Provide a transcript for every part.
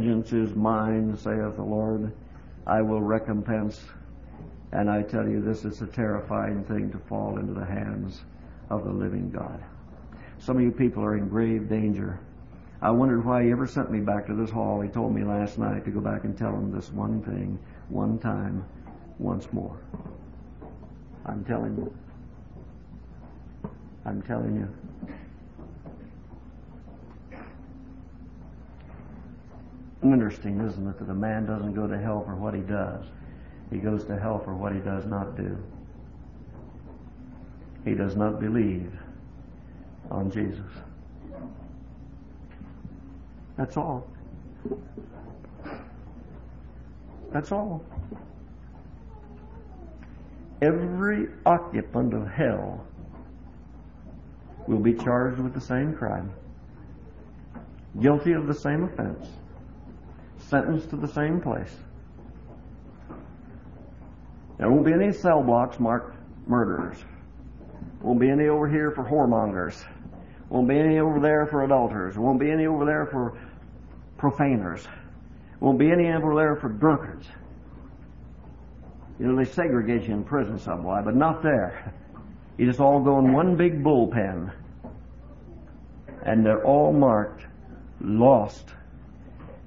Vengeance is mine, saith the Lord. I will recompense. And I tell you, this is a terrifying thing to fall into the hands of the living God. Some of you people are in grave danger. I wondered why he ever sent me back to this hall. He told me last night to go back and tell him this one thing, one time, once more. I'm telling you. I'm telling you. Interesting, isn't it, that a man doesn't go to hell for what he does. He goes to hell for what he does not do. He does not believe on Jesus. That's all. That's all. Every occupant of hell will be charged with the same crime, guilty of the same offense, sentenced to the same place. There won't be any cell blocks marked murderers. Won't be any over here for whoremongers. Won't be any over there for adulterers. Won't be any over there for profaners. Won't be any over there for drunkards. You know, they segregate you in prison somewhat, but not there. You just all go in one big bullpen. And they're all marked lost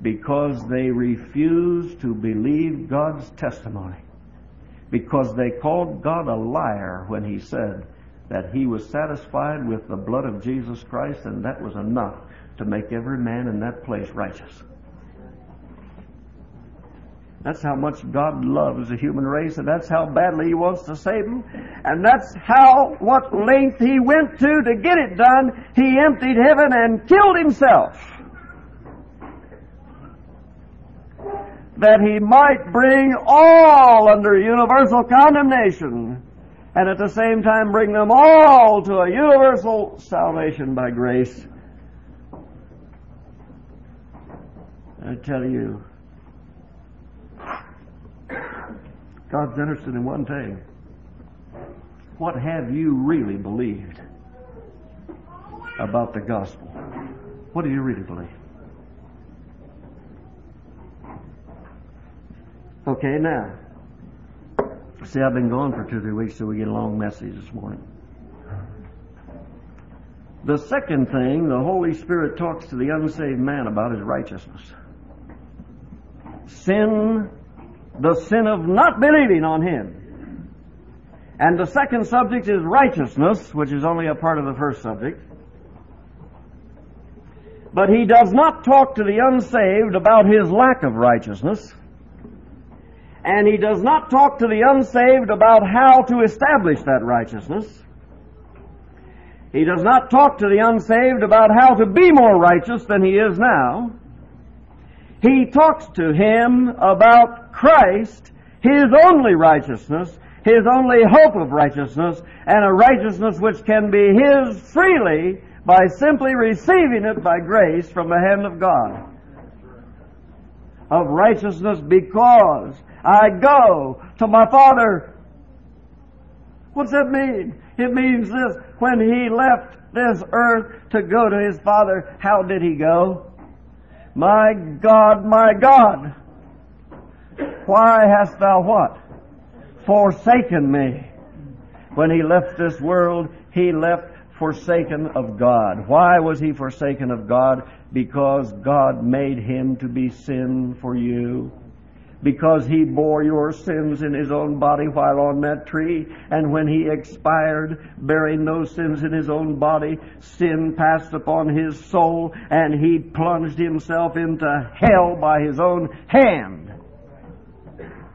because they refused to believe God's testimony. Because they called God a liar when He said that He was satisfied with the blood of Jesus Christ and that was enough to make every man in that place righteous. That's how much God loves the human race, and that's how badly He wants to save them. And that's how, what length He went to to get it done. He emptied heaven and killed Himself. That He might bring all under universal condemnation, and at the same time bring them all to a universal salvation by grace. I tell you, God's interested in one thing. What have you really believed about the gospel? What do you really believe? Okay, now. See, I've been gone for two or three weeks, so we get a long message this morning. The second thing the Holy Spirit talks to the unsaved man about is righteousness. Sin the sin of not believing on Him. And the second subject is righteousness, which is only a part of the first subject. But he does not talk to the unsaved about his lack of righteousness. And he does not talk to the unsaved about how to establish that righteousness. He does not talk to the unsaved about how to be more righteous than he is now. He talks to him about Christ, his only righteousness, his only hope of righteousness, and a righteousness which can be his freely by simply receiving it by grace from the hand of God. Of righteousness because I go to my Father. What's that mean? It means this. When he left this earth to go to his Father, how did he go? My God, my God, why hast thou what? Forsaken me. When he left this world, he left forsaken of God. Why was he forsaken of God? Because God made him to be sin for you because he bore your sins in his own body while on that tree. And when he expired, bearing those sins in his own body, sin passed upon his soul, and he plunged himself into hell by his own hand.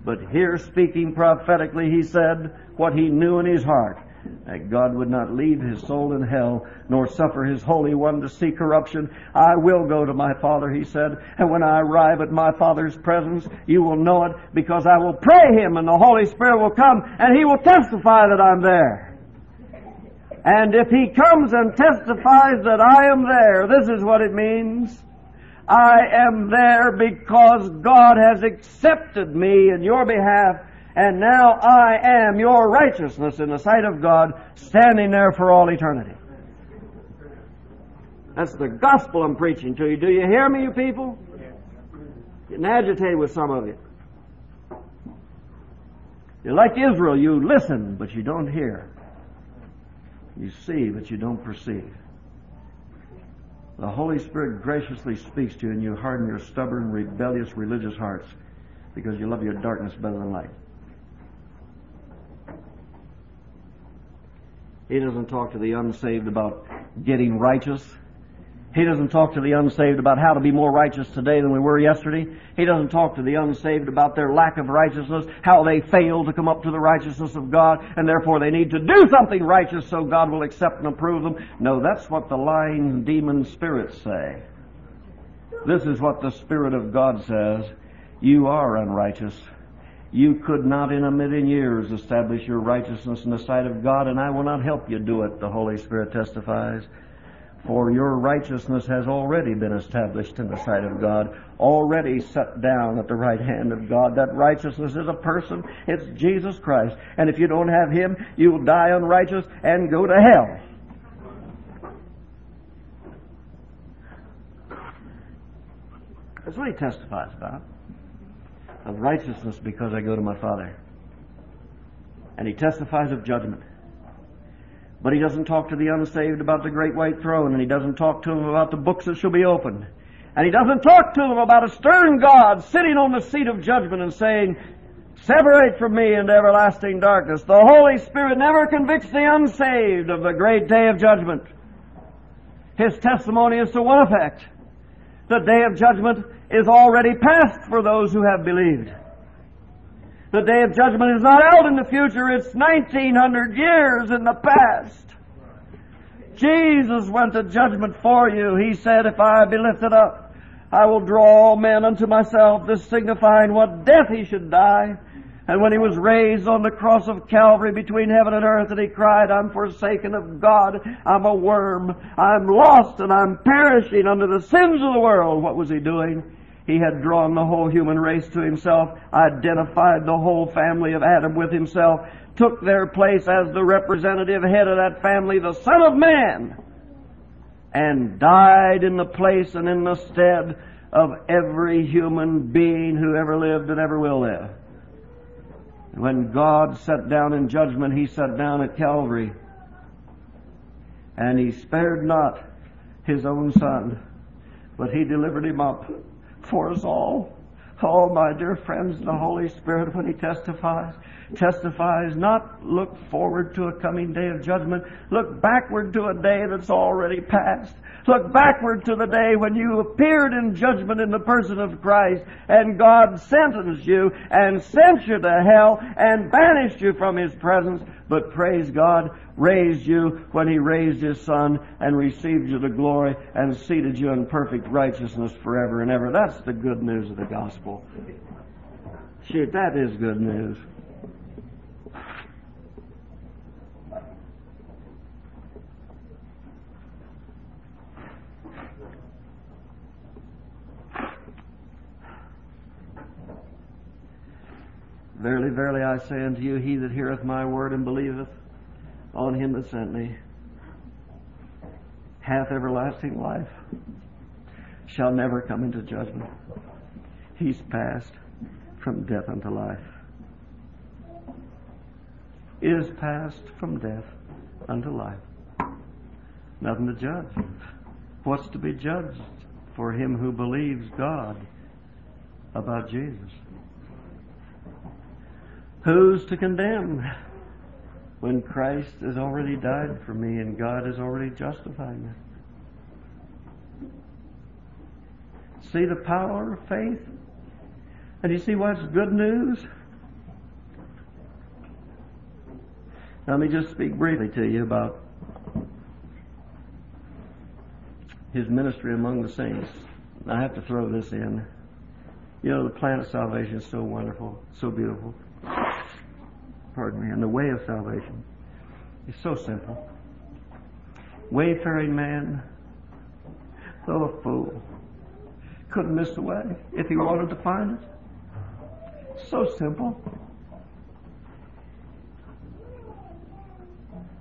But here, speaking prophetically, he said what he knew in his heart that God would not leave his soul in hell, nor suffer his Holy One to see corruption. I will go to my Father, he said, and when I arrive at my Father's presence, you will know it, because I will pray him, and the Holy Spirit will come, and he will testify that I'm there. And if he comes and testifies that I am there, this is what it means. I am there because God has accepted me in your behalf and now I am your righteousness in the sight of God, standing there for all eternity. That's the gospel I'm preaching to you. Do you hear me, you people? Getting agitated with some of you. You're like Israel, you listen, but you don't hear. You see, but you don't perceive. The Holy Spirit graciously speaks to you, and you harden your stubborn, rebellious, religious hearts because you love your darkness better than light. He doesn't talk to the unsaved about getting righteous. He doesn't talk to the unsaved about how to be more righteous today than we were yesterday. He doesn't talk to the unsaved about their lack of righteousness, how they fail to come up to the righteousness of God, and therefore they need to do something righteous so God will accept and approve them. No, that's what the lying demon spirits say. This is what the Spirit of God says. You are unrighteous. You could not in a million years establish your righteousness in the sight of God, and I will not help you do it, the Holy Spirit testifies. For your righteousness has already been established in the sight of God, already set down at the right hand of God. That righteousness is a person. It's Jesus Christ. And if you don't have Him, you will die unrighteous and go to hell. That's what He testifies about. Of righteousness because I go to my Father. And He testifies of judgment. But he doesn't talk to the unsaved about the great white throne, and he doesn't talk to them about the books that shall be opened. And he doesn't talk to them about a stern God sitting on the seat of judgment and saying, Separate from me into everlasting darkness. The Holy Spirit never convicts the unsaved of the great day of judgment. His testimony is to one effect. The day of judgment is already past for those who have believed. The day of judgment is not out in the future, it's 1900 years in the past. Jesus went to judgment for you. He said, If I be lifted up, I will draw all men unto myself, this signifying what death he should die. And when he was raised on the cross of Calvary between heaven and earth, and he cried, I'm forsaken of God, I'm a worm, I'm lost, and I'm perishing under the sins of the world. What was he doing? He had drawn the whole human race to himself, identified the whole family of Adam with himself, took their place as the representative head of that family, the Son of Man, and died in the place and in the stead of every human being who ever lived and ever will live. When God sat down in judgment, He sat down at Calvary, and He spared not His own Son, but He delivered Him up for us all. Oh, my dear friends, the Holy Spirit, when He testifies, testifies not look forward to a coming day of judgment, look backward to a day that's already past. Look backward to the day when you appeared in judgment in the person of Christ and God sentenced you and sent you to hell and banished you from His presence. But praise God, raised you when He raised His Son and received you to glory and seated you in perfect righteousness forever and ever. That's the good news of the gospel. Shoot, that is good news. Verily, verily, I say unto you, he that heareth my word and believeth on him that sent me hath everlasting life, shall never come into judgment. He's passed from death unto life. Is passed from death unto life. Nothing to judge. What's to be judged for him who believes God about Jesus? Who's to condemn when Christ has already died for me and God has already justified me? See the power of faith? And you see what's good news? Let me just speak briefly to you about his ministry among the saints. I have to throw this in. You know, the plan of salvation is so wonderful, so beautiful pardon me, and the way of salvation is so simple. Wayfaring man, though a fool, couldn't miss the way if he wanted to find it. So simple.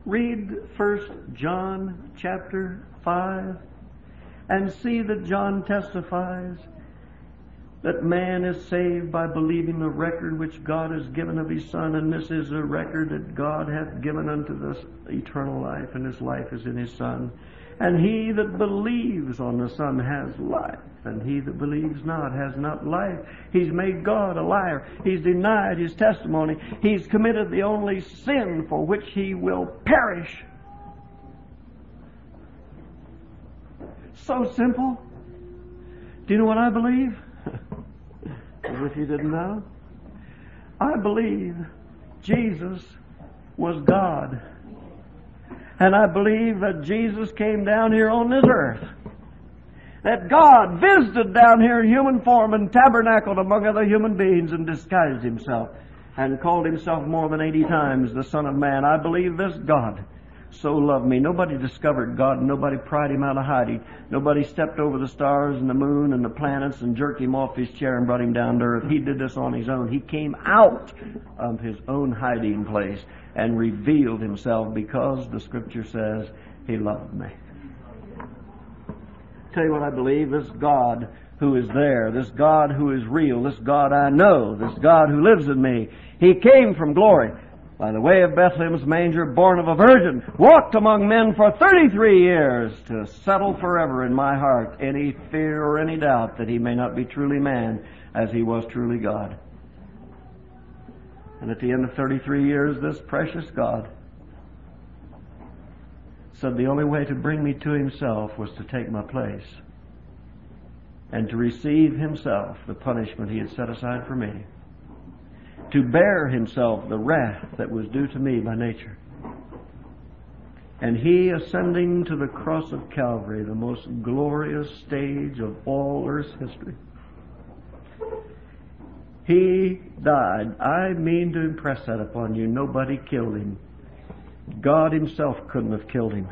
Read first John chapter 5 and see that John testifies that man is saved by believing the record which God has given of his Son, and this is the record that God hath given unto us eternal life, and his life is in his Son. And he that believes on the Son has life, and he that believes not has not life. He's made God a liar. He's denied his testimony. He's committed the only sin for which he will perish. So simple. Do you know what I believe? As if you didn't know. I believe Jesus was God. And I believe that Jesus came down here on this earth. That God visited down here in human form and tabernacled among other human beings and disguised himself and called himself more than 80 times the Son of Man. I believe this God so loved me. Nobody discovered God. Nobody pried him out of hiding. Nobody stepped over the stars and the moon and the planets and jerked him off his chair and brought him down to earth. He did this on his own. He came out of his own hiding place and revealed himself because the scripture says he loved me. Tell you what I believe, this God who is there, this God who is real, this God I know, this God who lives in me, he came from glory by the way of Bethlehem's manger, born of a virgin, walked among men for 33 years to settle forever in my heart any fear or any doubt that he may not be truly man as he was truly God. And at the end of 33 years, this precious God said the only way to bring me to himself was to take my place and to receive himself the punishment he had set aside for me to bear himself the wrath that was due to me by nature. And he ascending to the cross of Calvary, the most glorious stage of all earth's history, he died. I mean to impress that upon you. Nobody killed him. God himself couldn't have killed him.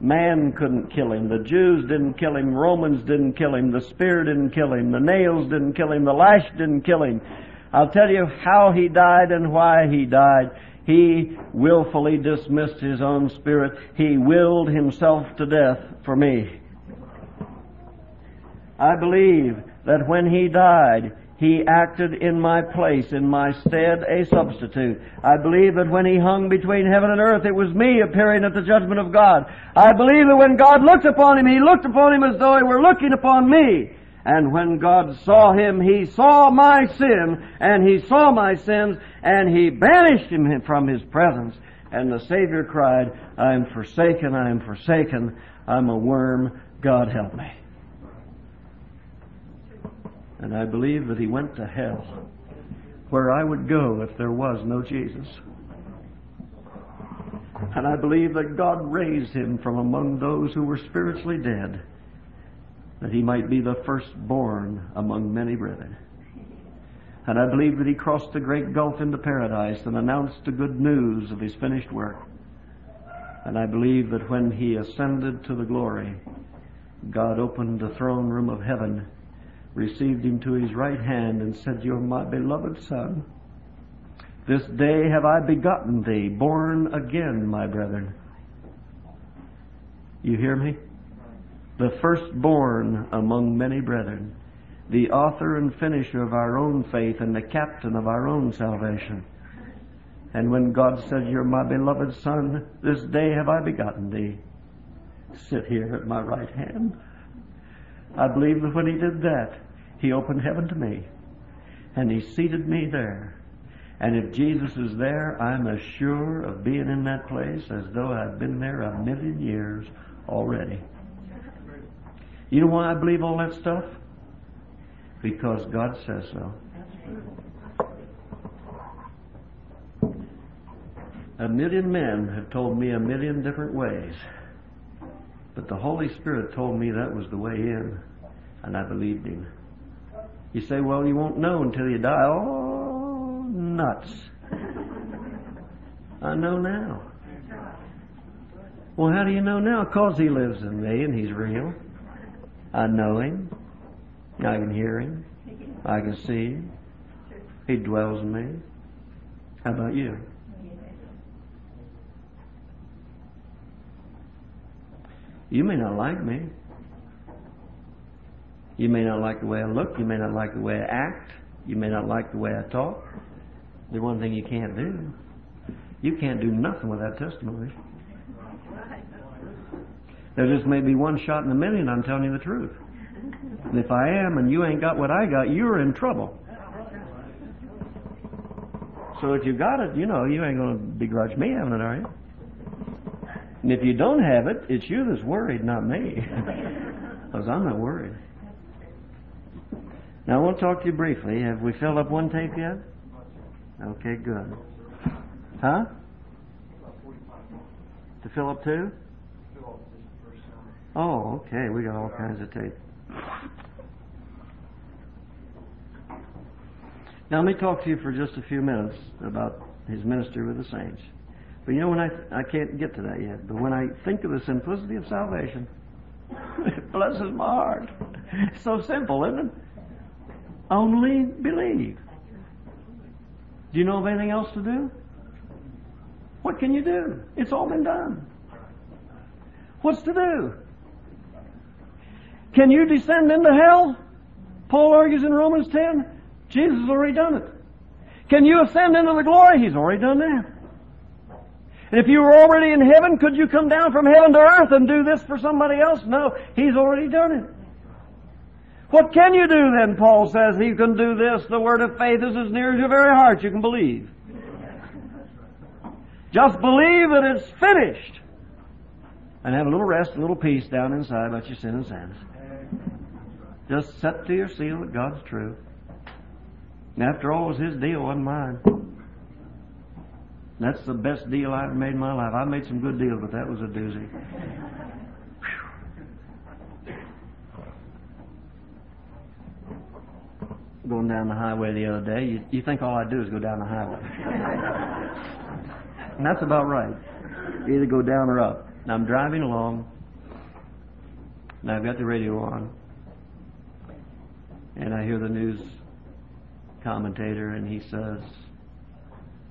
Man couldn't kill him. The Jews didn't kill him. Romans didn't kill him. The spear didn't kill him. The nails didn't kill him. The lash didn't kill him. I'll tell you how he died and why he died. He willfully dismissed his own spirit. He willed himself to death for me. I believe that when he died, he acted in my place, in my stead, a substitute. I believe that when he hung between heaven and earth, it was me appearing at the judgment of God. I believe that when God looked upon him, he looked upon him as though he were looking upon me. And when God saw him, he saw my sin, and he saw my sins, and he banished him from his presence. And the Savior cried, I am forsaken, I am forsaken, I'm a worm, God help me. And I believe that he went to hell, where I would go if there was no Jesus. And I believe that God raised him from among those who were spiritually dead that he might be the firstborn among many brethren. And I believe that he crossed the great gulf into paradise and announced the good news of his finished work. And I believe that when he ascended to the glory, God opened the throne room of heaven, received him to his right hand, and said, You're my beloved Son. This day have I begotten thee, born again, my brethren. You hear me? The firstborn among many brethren, the author and finisher of our own faith and the captain of our own salvation. And when God said, You're my beloved Son, this day have I begotten thee, sit here at my right hand. I believe that when he did that, he opened heaven to me, and he seated me there. And if Jesus is there, I'm as sure of being in that place as though I've been there a million years already. You know why I believe all that stuff? Because God says so. A million men have told me a million different ways. But the Holy Spirit told me that was the way in, and I believed him. You say, well, you won't know until you die. Oh, nuts. I know now. Well, how do you know now? Because he lives in me and he's real. I know Him. I can hear Him. I can see Him. He dwells in me. How about you? You may not like me. You may not like the way I look. You may not like the way I act. You may not like the way I talk. The one thing you can't do, you can't do nothing without testimony. There just may be one shot in a million, I'm telling you the truth. And if I am and you ain't got what I got, you're in trouble. So if you got it, you know, you ain't going to begrudge me having it, are you? And if you don't have it, it's you that's worried, not me. Because I'm not worried. Now, I want to talk to you briefly. Have we filled up one tape yet? Okay, good. Huh? To fill up two? Oh, okay. We got all kinds of tape. Now, let me talk to you for just a few minutes about his ministry with the saints. But you know, when I I can't get to that yet. But when I think of the simplicity of salvation, it blesses my heart. It's so simple, isn't it? Only believe. Do you know of anything else to do? What can you do? It's all been done. What's to do? Can you descend into hell? Paul argues in Romans 10. Jesus has already done it. Can you ascend into the glory? He's already done that. And if you were already in heaven, could you come down from heaven to earth and do this for somebody else? No, He's already done it. What can you do then? Paul says you can do this. The word of faith is as near as your very heart you can believe. Just believe that it's finished. And have a little rest, a little peace down inside about your sin and sins. Just set to your seal that God's true. And after all, it was His deal, wasn't mine. That's the best deal I ever made in my life. I made some good deals, but that was a doozy. Going down the highway the other day, you, you think all I do is go down the highway. and that's about right. Either go down or up. And I'm driving along, and I've got the radio on, and I hear the news commentator, and he says,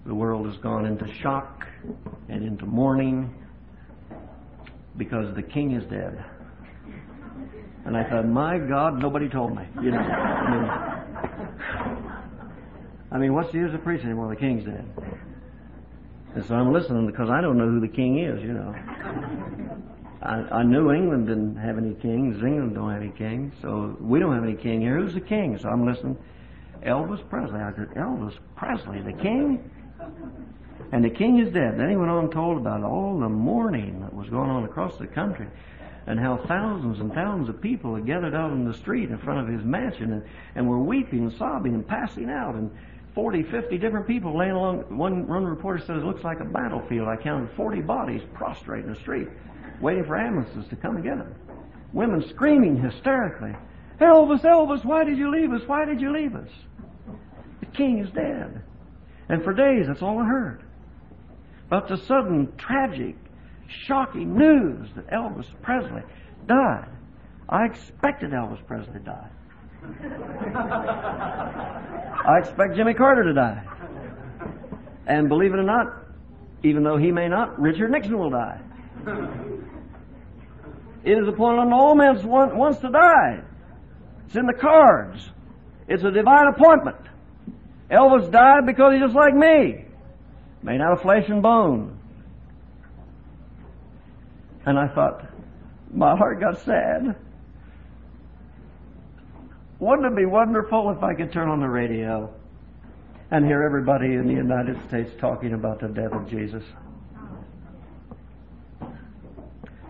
the world has gone into shock and into mourning because the king is dead. And I thought, my God, nobody told me. You know, I mean, I mean what's the use of preaching when the king's dead? And so I'm listening because I don't know who the king is. You know, I, I knew England didn't have any kings. England don't have any kings, so we don't have any king here. Who's the king? So I'm listening. Elvis Presley. I said, Elvis Presley, the king? And the king is dead. Then he went on and told about all the mourning that was going on across the country and how thousands and thousands of people had gathered out in the street in front of his mansion and, and were weeping and sobbing and passing out and 40, 50 different people laying along. One, one reporter said it looks like a battlefield. I counted 40 bodies prostrate in the street waiting for ambulances to come and get them. Women screaming hysterically, Elvis, Elvis, why did you leave us? Why did you leave us? The king is dead. And for days, that's all I heard. But the sudden, tragic, shocking news that Elvis Presley died. I expected Elvis Presley to die. I expect Jimmy Carter to die. And believe it or not, even though he may not, Richard Nixon will die. It is appointed all men once to die. It's in the cards. It's a divine appointment. Elvis died because he's just like me, made out of flesh and bone. And I thought, my heart got sad. Wouldn't it be wonderful if I could turn on the radio and hear everybody in the United States talking about the death of Jesus?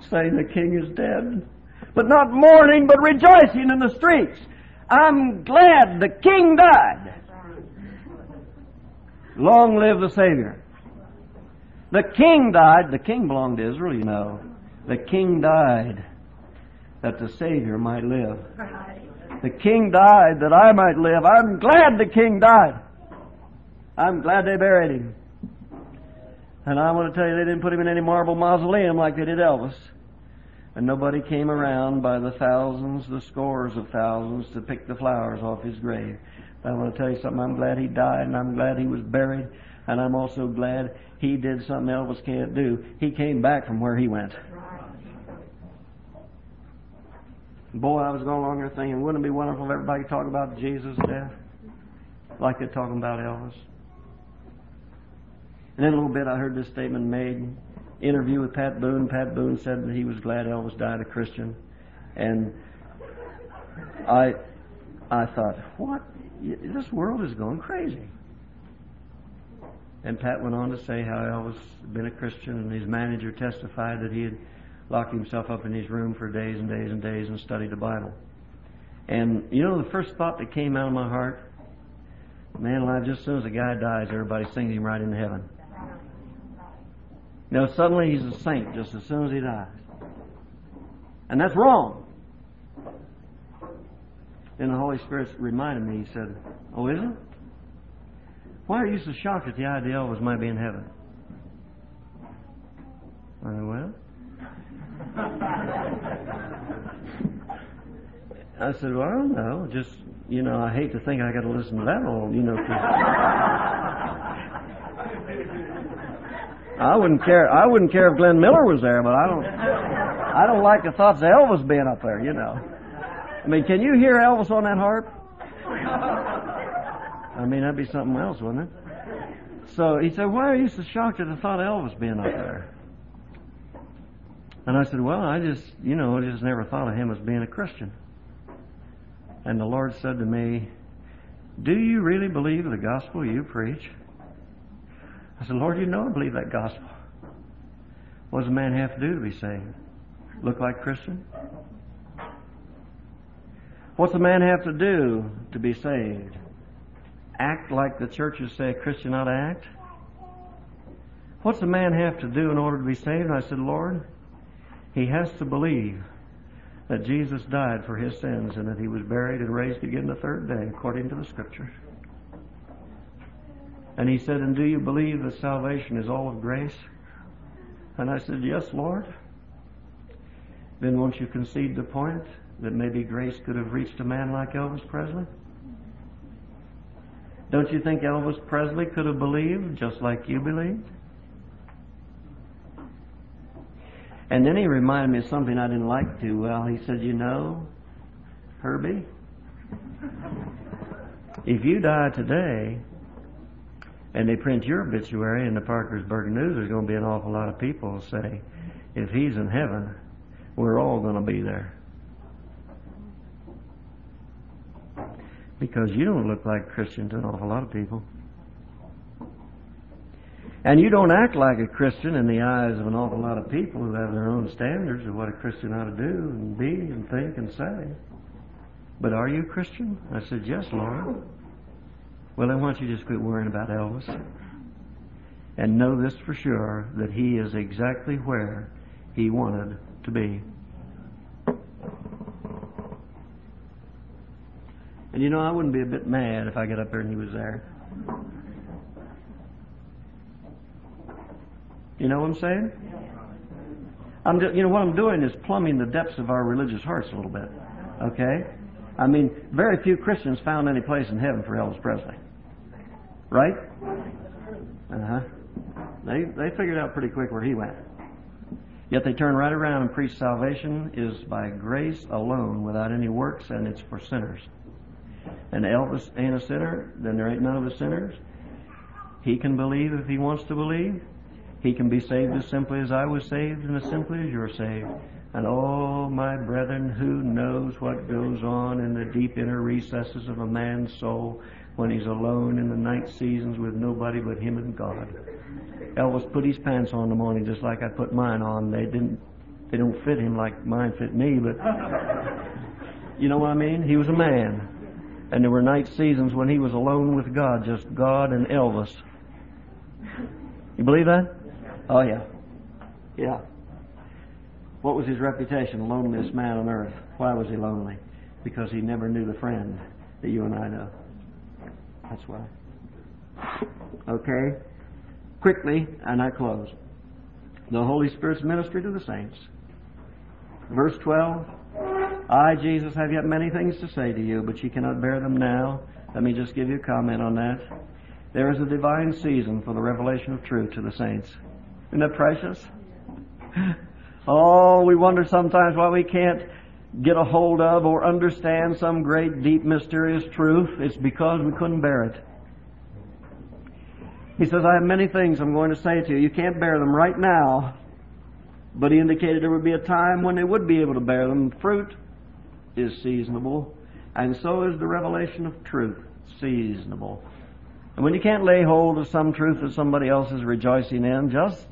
Saying the king is dead, but not mourning, but rejoicing in the streets. I'm glad the king died. Long live the Savior. The king died. The king belonged to Israel, you know. The king died that the Savior might live. The king died that I might live. I'm glad the king died. I'm glad they buried him. And I want to tell you, they didn't put him in any marble mausoleum like they did Elvis. And nobody came around by the thousands, the scores of thousands, to pick the flowers off his grave. I want to tell you something. I'm glad he died, and I'm glad he was buried, and I'm also glad he did something Elvis can't do. He came back from where he went. Boy, I was going along there thinking, wouldn't it be wonderful if everybody talked about Jesus' death? Like they're talking about Elvis. And then a little bit I heard this statement made. Interview with Pat Boone. Pat Boone said that he was glad Elvis died a Christian. And I I thought, what? This world is going crazy. And Pat went on to say how Elvis had been a Christian, and his manager testified that he had locked himself up in his room for days and days and days and studied the Bible. And you know, the first thought that came out of my heart, man alive, just as soon as a guy dies, everybody sings him right into heaven. Know, suddenly he's a saint just as soon as he dies. And that's wrong. Then the Holy Spirit reminded me, he said, Oh, is it? Why are you so shocked at the idea Elvis might be in heaven? I said, well, I said, well, I don't know. Just, you know, I hate to think I got to listen to that old, you know. I wouldn't care. I wouldn't care if Glenn Miller was there, but I don't. I don't like the thoughts of Elvis being up there. You know. I mean, can you hear Elvis on that harp? I mean, that'd be something else, wouldn't it? So he said, "Why are you so shocked at the thought of Elvis being up there?" And I said, Well, I just, you know, I just never thought of him as being a Christian. And the Lord said to me, Do you really believe the gospel you preach? I said, Lord, you know I believe that gospel. What does a man have to do to be saved? Look like Christian? What's a man have to do to be saved? Act like the churches say a Christian ought to act? What's a man have to do in order to be saved? And I said, Lord, he has to believe that Jesus died for his sins and that he was buried and raised again the third day according to the scriptures. And he said, And do you believe that salvation is all of grace? And I said, Yes, Lord. Then won't you concede the point that maybe grace could have reached a man like Elvis Presley? Don't you think Elvis Presley could have believed just like you believed? And then he reminded me of something I didn't like too well. He said, You know, Herbie, if you die today and they print your obituary in the Parkersburg News, there's going to be an awful lot of people who say, If he's in heaven, we're all going to be there. Because you don't look like Christians, to an awful lot of people. And you don't act like a Christian in the eyes of an awful lot of people who have their own standards of what a Christian ought to do and be and think and say. But are you a Christian? I said, Yes, Lord. Well, then why don't you just quit worrying about Elvis? And know this for sure that he is exactly where he wanted to be. And you know, I wouldn't be a bit mad if I got up there and he was there. You know what I'm saying? I'm just, you know what I'm doing is plumbing the depths of our religious hearts a little bit. Okay? I mean, very few Christians found any place in heaven for Elvis Presley. Right? Uh huh. They they figured out pretty quick where he went. Yet they turn right around and preach salvation is by grace alone, without any works, and it's for sinners. And Elvis ain't a sinner, then there ain't none of the sinners. He can believe if he wants to believe. He can be saved as simply as I was saved and as simply as you're saved. And oh, my brethren, who knows what goes on in the deep inner recesses of a man's soul when he's alone in the night seasons with nobody but him and God. Elvis put his pants on in the morning just like I put mine on. They didn't they don't fit him like mine fit me, but you know what I mean? He was a man. And there were night seasons when he was alone with God, just God and Elvis. You believe that? Oh, yeah. Yeah. What was his reputation? Loneliest man on earth. Why was he lonely? Because he never knew the friend that you and I know. That's why. Okay? Quickly, and I close. The Holy Spirit's ministry to the saints. Verse 12 I, Jesus, have yet many things to say to you, but you cannot bear them now. Let me just give you a comment on that. There is a divine season for the revelation of truth to the saints. Isn't that precious? Oh, we wonder sometimes why we can't get a hold of or understand some great, deep, mysterious truth. It's because we couldn't bear it. He says, I have many things I'm going to say to you. You can't bear them right now. But he indicated there would be a time when they would be able to bear them. Fruit is seasonable, and so is the revelation of truth seasonable. And when you can't lay hold of some truth that somebody else is rejoicing in, just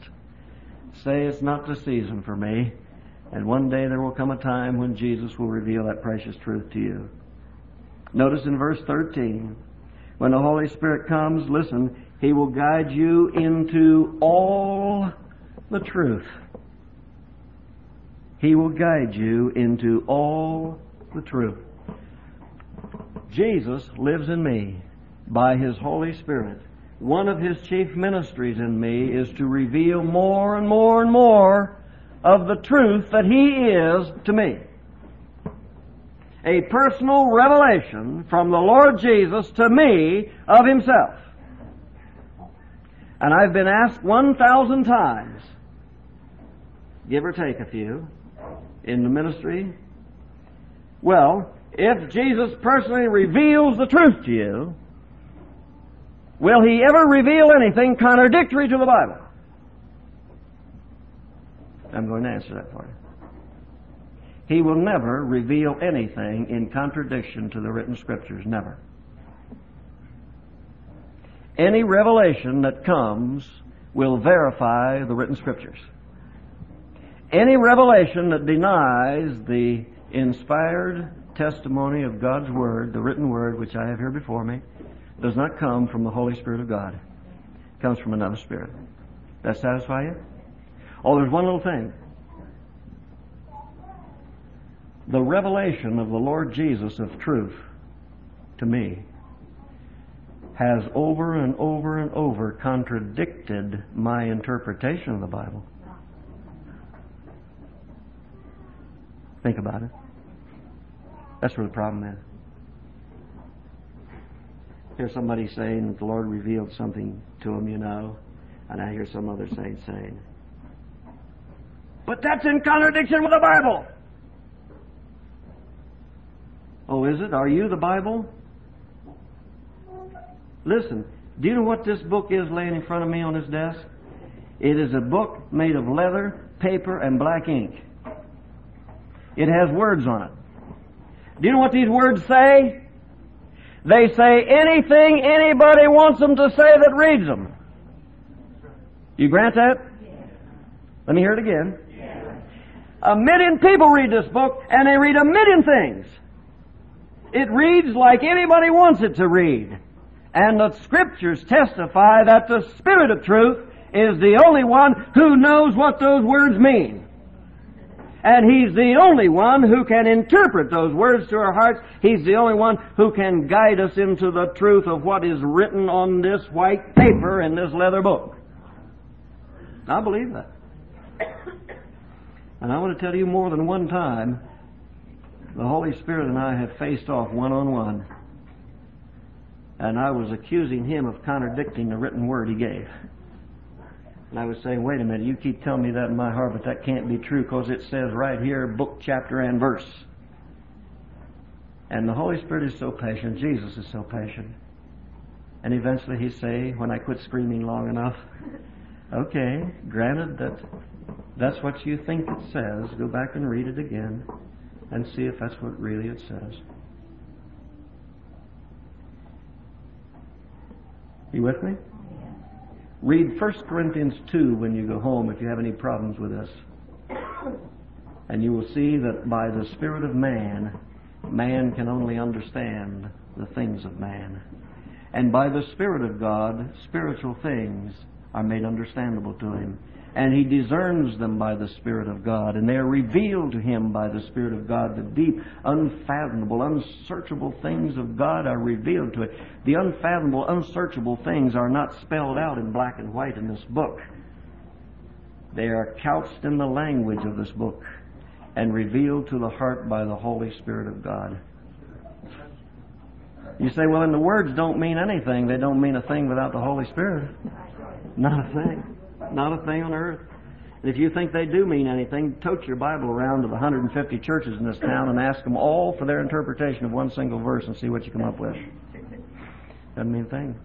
say it's not the season for me. And one day there will come a time when Jesus will reveal that precious truth to you. Notice in verse 13, when the Holy Spirit comes, listen, He will guide you into all the truth. He will guide you into all the truth. Jesus lives in me by His Holy Spirit. One of His chief ministries in me is to reveal more and more and more of the truth that He is to me. A personal revelation from the Lord Jesus to me of Himself. And I've been asked 1,000 times, give or take a few, in the ministry. Well, if Jesus personally reveals the truth to you, will He ever reveal anything contradictory to the Bible? I'm going to answer that for you. He will never reveal anything in contradiction to the written scriptures. Never. Any revelation that comes will verify the written scriptures. Any revelation that denies the inspired testimony of God's Word, the written Word, which I have here before me, does not come from the Holy Spirit of God. It comes from another Spirit. That satisfy you? Oh, there's one little thing. The revelation of the Lord Jesus of truth to me has over and over and over contradicted my interpretation of the Bible. Think about it. That's where the problem is. Hear somebody saying that the Lord revealed something to them, you know, and I hear some other saint saying, but that's in contradiction with the Bible. Oh, is it? Are you the Bible? Listen, do you know what this book is laying in front of me on this desk? It is a book made of leather, paper, and black ink. It has words on it. Do you know what these words say? They say anything anybody wants them to say that reads them. You grant that? Let me hear it again. A million people read this book, and they read a million things. It reads like anybody wants it to read. And the scriptures testify that the Spirit of truth is the only one who knows what those words mean. And He's the only one who can interpret those words to our hearts. He's the only one who can guide us into the truth of what is written on this white paper in this leather book. I believe that. And I want to tell you more than one time, the Holy Spirit and I have faced off one on one. And I was accusing him of contradicting the written word he gave. And I was saying, wait a minute, you keep telling me that in my heart, but that can't be true because it says right here, book, chapter, and verse. And the Holy Spirit is so patient, Jesus is so patient. And eventually he say, when I quit screaming long enough, okay, granted that that's what you think it says. Go back and read it again and see if that's what really it says. You with me? Read 1 Corinthians 2 when you go home if you have any problems with this. And you will see that by the Spirit of man, man can only understand the things of man. And by the Spirit of God, spiritual things are made understandable to him and he discerns them by the Spirit of God, and they are revealed to him by the Spirit of God. The deep, unfathomable, unsearchable things of God are revealed to it. The unfathomable, unsearchable things are not spelled out in black and white in this book. They are couched in the language of this book and revealed to the heart by the Holy Spirit of God. You say, well, then the words don't mean anything. They don't mean a thing without the Holy Spirit. Not a thing. Not a thing on earth. And if you think they do mean anything, tote your Bible around to the 150 churches in this town and ask them all for their interpretation of one single verse and see what you come up with. Doesn't mean a thing.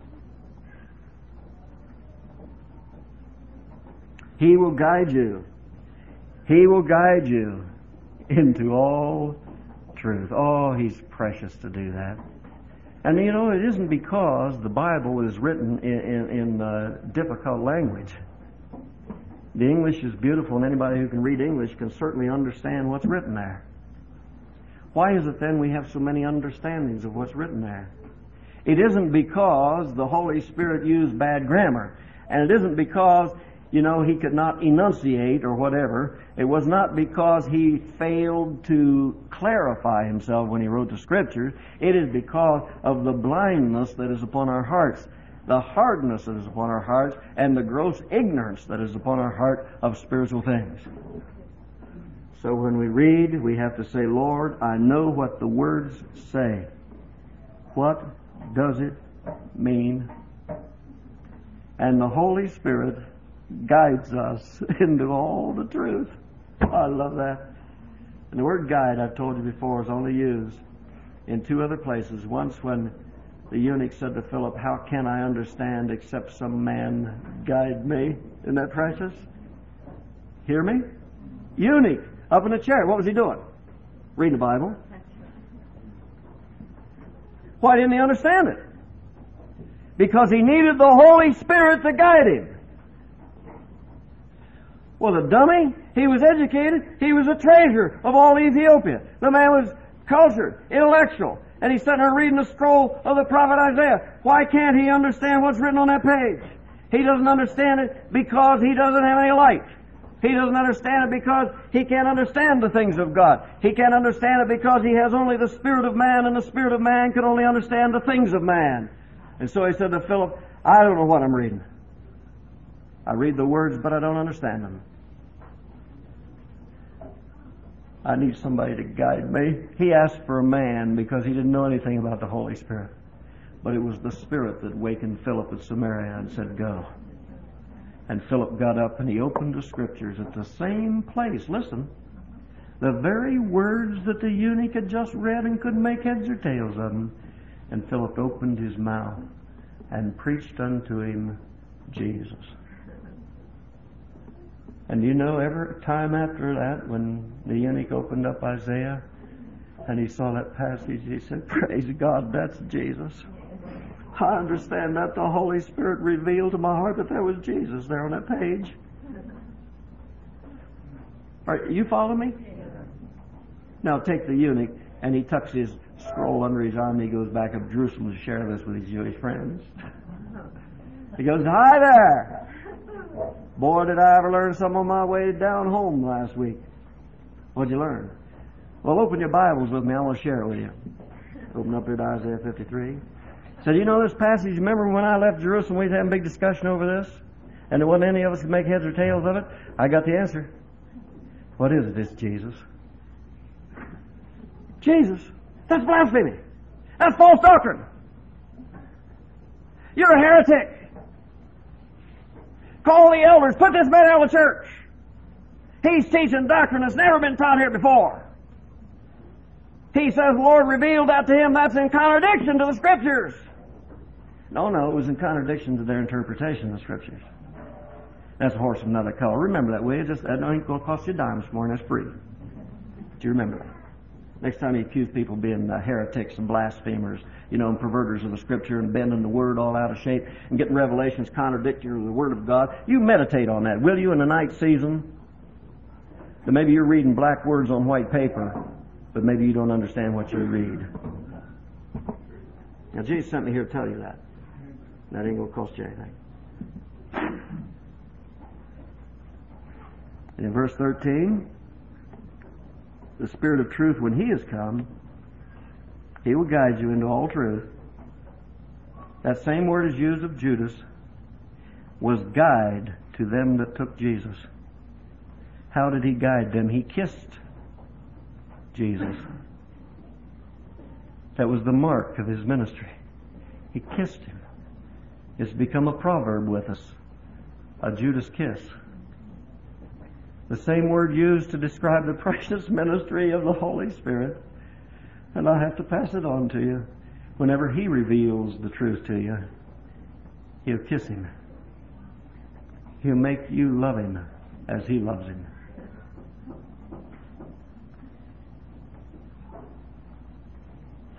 He will guide you. He will guide you into all truth. Oh, He's precious to do that. And you know, it isn't because the Bible is written in, in, in uh, difficult language. The English is beautiful, and anybody who can read English can certainly understand what's written there. Why is it then we have so many understandings of what's written there? It isn't because the Holy Spirit used bad grammar, and it isn't because you know, he could not enunciate or whatever. It was not because he failed to clarify himself when he wrote the scriptures. It is because of the blindness that is upon our hearts, the hardness that is upon our hearts, and the gross ignorance that is upon our heart of spiritual things. So when we read, we have to say, Lord, I know what the words say. What does it mean? And the Holy Spirit guides us into all the truth. Oh, I love that. And the word guide, I've told you before, is only used in two other places. Once when the eunuch said to Philip, How can I understand except some man guide me? Isn't that precious? Hear me? Eunuch, up in a chair. What was he doing? Reading the Bible. Why didn't he understand it? Because he needed the Holy Spirit to guide him. Well, a dummy. He was educated. He was a treasure of all Ethiopia. The man was cultured, intellectual, and he's sitting there reading the scroll of the prophet Isaiah. Why can't he understand what's written on that page? He doesn't understand it because he doesn't have any light. He doesn't understand it because he can't understand the things of God. He can't understand it because he has only the spirit of man, and the spirit of man can only understand the things of man. And so he said to Philip, I don't know what I'm reading. I read the words, but I don't understand them. I need somebody to guide me. He asked for a man because he didn't know anything about the Holy Spirit. But it was the Spirit that wakened Philip at Samaria and said, Go. And Philip got up and he opened the Scriptures at the same place. Listen, the very words that the eunuch had just read and couldn't make heads or tails of them. And Philip opened his mouth and preached unto him Jesus. And you know, every time after that, when the eunuch opened up Isaiah and he saw that passage, he said, Praise God, that's Jesus. I understand that the Holy Spirit revealed to my heart that there was Jesus there on that page. Are you follow me? Now take the eunuch and he tucks his scroll under his arm and he goes back up Jerusalem to share this with his Jewish friends. He goes, Hi there! Boy, did I ever learn some on my way down home last week. What'd you learn? Well, open your Bibles with me. I want to share it with you. Open up to Isaiah 53. Said, you know this passage? Remember when I left Jerusalem, we was having a big discussion over this? And there wasn't any of us could make heads or tails of it? I got the answer. What is it? It's Jesus. Jesus. That's blasphemy. That's false doctrine. You're a heretic. Call the elders. Put this man out of the church. He's teaching doctrine that's never been taught here before. He says, Lord revealed that to him. That's in contradiction to the Scriptures. No, no, it was in contradiction to their interpretation of the Scriptures. That's a horse of another color. Remember that, will you? Just, that ain't going to cost you a dime this morning. That's free. Do you remember that? Next time you accuse people of being uh, heretics and blasphemers, you know, and perverters of the Scripture and bending the Word all out of shape and getting revelations contradictory to the Word of God, you meditate on that, will you, in the night season? That maybe you're reading black words on white paper, but maybe you don't understand what you read. Now, Jesus sent me here to tell you that. That ain't going to cost you anything. And in verse 13, the Spirit of truth, when He has come, He will guide you into all truth. That same word is used of Judas, was guide to them that took Jesus. How did He guide them? He kissed Jesus. That was the mark of His ministry. He kissed Him. It's become a proverb with us. A Judas kiss. The same word used to describe the precious ministry of the Holy Spirit. And I have to pass it on to you. Whenever He reveals the truth to you, He'll kiss Him. He'll make you love Him as He loves Him.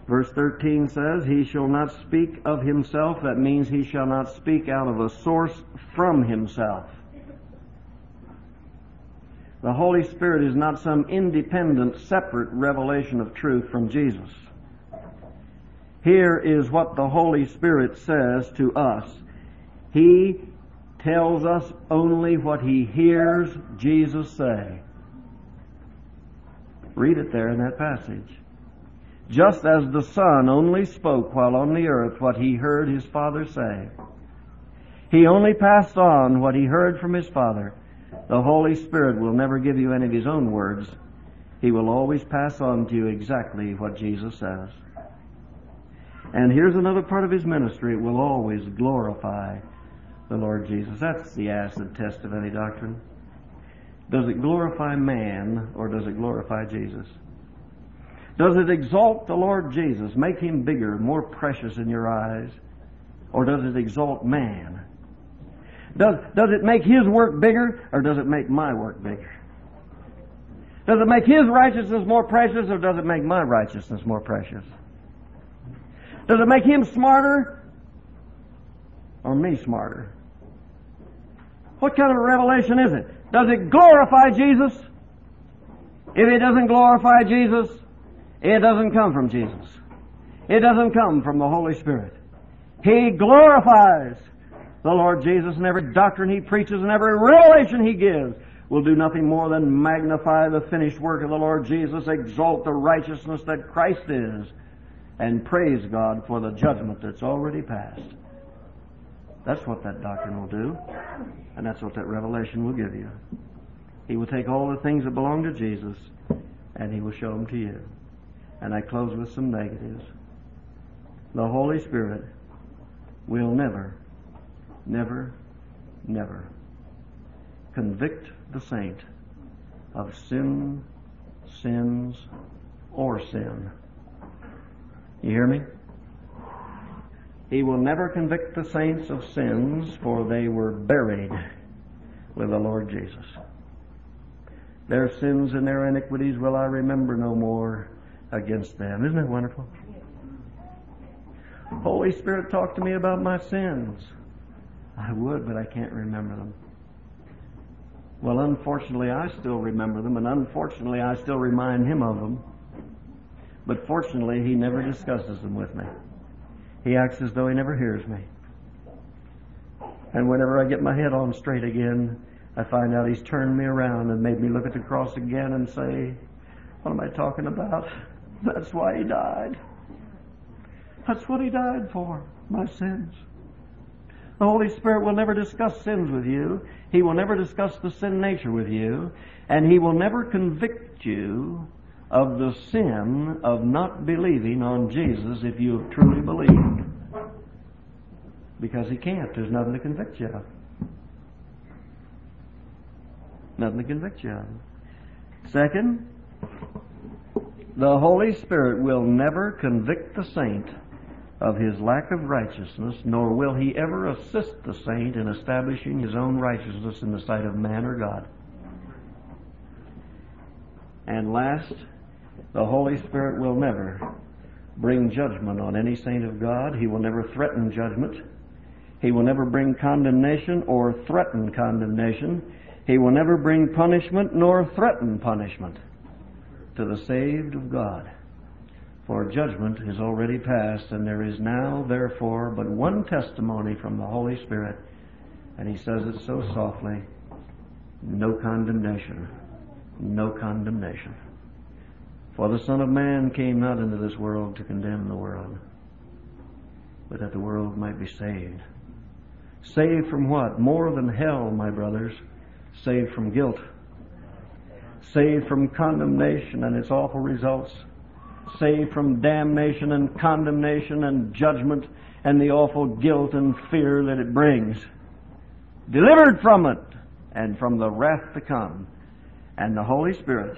Verse 13 says, He shall not speak of himself. That means he shall not speak out of a source from himself. The Holy Spirit is not some independent, separate revelation of truth from Jesus. Here is what the Holy Spirit says to us. He tells us only what he hears Jesus say. Read it there in that passage. Just as the Son only spoke while on the earth what he heard his Father say. He only passed on what he heard from his Father. The Holy Spirit will never give you any of His own words. He will always pass on to you exactly what Jesus says. And here's another part of His ministry. It will always glorify the Lord Jesus. That's the acid test of any doctrine. Does it glorify man or does it glorify Jesus? Does it exalt the Lord Jesus, make him bigger, more precious in your eyes? Or does it exalt man? Does, does it make his work bigger or does it make my work bigger? Does it make his righteousness more precious or does it make my righteousness more precious? Does it make him smarter or me smarter? What kind of a revelation is it? Does it glorify Jesus? If it doesn't glorify Jesus, it doesn't come from Jesus. It doesn't come from the Holy Spirit. He glorifies the Lord Jesus and every doctrine He preaches and every revelation He gives will do nothing more than magnify the finished work of the Lord Jesus, exalt the righteousness that Christ is, and praise God for the judgment that's already passed. That's what that doctrine will do, and that's what that revelation will give you. He will take all the things that belong to Jesus, and He will show them to you. And I close with some negatives. The Holy Spirit will never never, never convict the saint of sin, sins, or sin. You hear me? He will never convict the saints of sins, for they were buried with the Lord Jesus. Their sins and their iniquities will I remember no more against them. Isn't it wonderful? Holy Spirit, talk to me about my sins. I would, but I can't remember them. Well, unfortunately, I still remember them, and unfortunately, I still remind him of them. But fortunately, he never discusses them with me. He acts as though he never hears me. And whenever I get my head on straight again, I find out he's turned me around and made me look at the cross again and say, What am I talking about? That's why he died. That's what he died for, my sins. The Holy Spirit will never discuss sins with you. He will never discuss the sin nature with you. And He will never convict you of the sin of not believing on Jesus if you have truly believed. Because He can't. There's nothing to convict you of. Nothing to convict you of. Second, the Holy Spirit will never convict the saint of his lack of righteousness, nor will he ever assist the saint in establishing his own righteousness in the sight of man or God. And last, the Holy Spirit will never bring judgment on any saint of God. He will never threaten judgment. He will never bring condemnation or threaten condemnation. He will never bring punishment nor threaten punishment to the saved of God. For judgment is already passed, and there is now, therefore, but one testimony from the Holy Spirit, and he says it so softly no condemnation. No condemnation. For the Son of Man came not into this world to condemn the world, but that the world might be saved. Saved from what? More than hell, my brothers. Saved from guilt. Saved from condemnation and its awful results saved from damnation and condemnation and judgment and the awful guilt and fear that it brings. Delivered from it and from the wrath to come. and the Holy Spirit,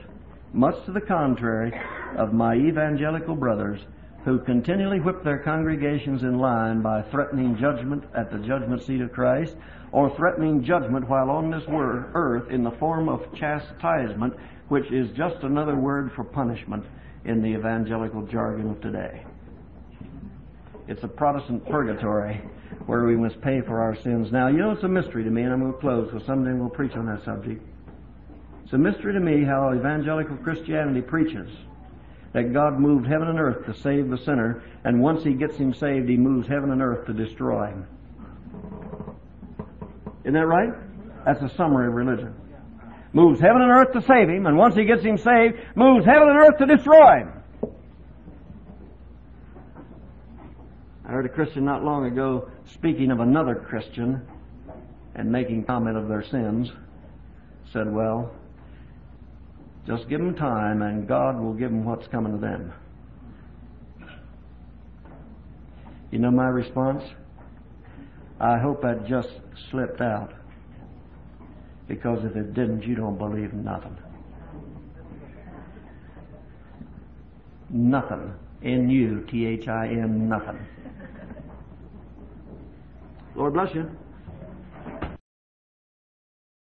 much to the contrary of my evangelical brothers who continually whip their congregations in line by threatening judgment at the judgment seat of Christ or threatening judgment while on this earth in the form of chastisement, which is just another word for punishment in the evangelical jargon of today. It's a Protestant purgatory where we must pay for our sins. Now, you know, it's a mystery to me, and I'm going to close because someday we'll preach on that subject. It's a mystery to me how evangelical Christianity preaches that God moved heaven and earth to save the sinner, and once he gets him saved, he moves heaven and earth to destroy him. Isn't that right? That's a summary of religion. Moves heaven and earth to save him, and once he gets him saved, moves heaven and earth to destroy him. I heard a Christian not long ago speaking of another Christian and making comment of their sins. Said, well, just give them time and God will give them what's coming to them. You know my response? I hope that just slipped out. Because if it didn't, you don't believe nothing. Nothing. In you, T H I N, nothing. Lord bless you.